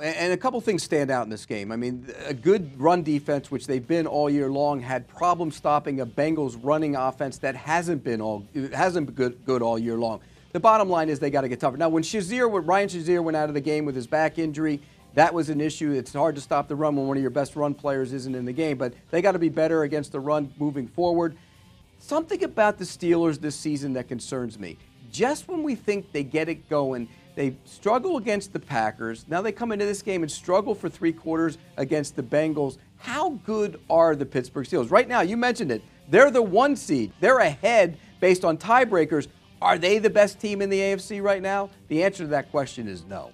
And a couple things stand out in this game. I mean, a good run defense, which they've been all year long, had problems stopping a Bengals running offense that hasn't been all hasn't been good, good all year long. The bottom line is they got to get tougher. Now, when Shazier, when Ryan Shazier went out of the game with his back injury, that was an issue. It's hard to stop the run when one of your best run players isn't in the game, but they got to be better against the run moving forward. Something about the Steelers this season that concerns me. Just when we think they get it going, they struggle against the Packers. Now they come into this game and struggle for three quarters against the Bengals. How good are the Pittsburgh Steelers? Right now, you mentioned it. They're the one seed. They're ahead based on tiebreakers. Are they the best team in the AFC right now? The answer to that question is no.